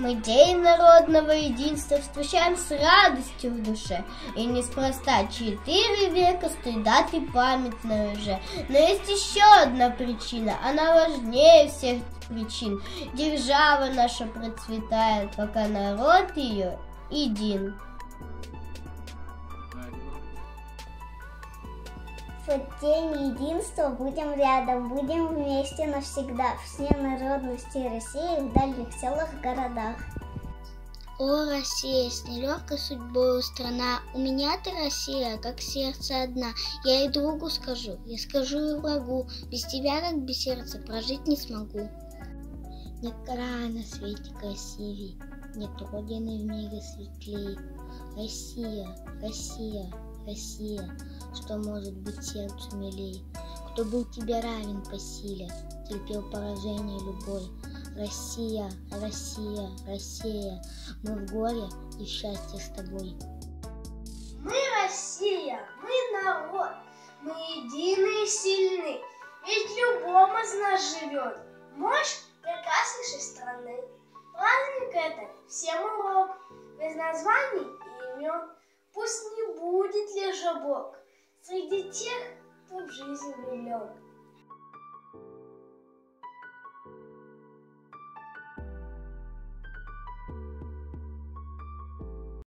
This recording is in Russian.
Мы день народного единства встречаем с радостью в душе. И неспроста четыре века с той даты памятной уже. Но есть еще одна причина, она важнее всех причин. Держава наша процветает, пока народ ее един. В день единства будем рядом, будем вместе навсегда, все народности России в дальних селах, городах. О, Россия, с нелегкой судьбой страна, у меня ты, Россия, как сердце одна. Я и другу скажу, я скажу и врагу, без тебя, как без сердца, прожить не смогу. Нет края на свете красивей, нет родины в мире светлей. Россия, Россия, Россия, что может быть сердцу милей? Кто был тебе равен по силе, терпел поражение любой? Россия, Россия, Россия, мы в горе и в счастье с тобой. Мы Россия, мы народ, мы едины и сильны, ведь любом из нас живет мощь прекраснейшей страны. Праздник этот всем урок, без названий и. Бог среди тех, кто в жизнь влюблен.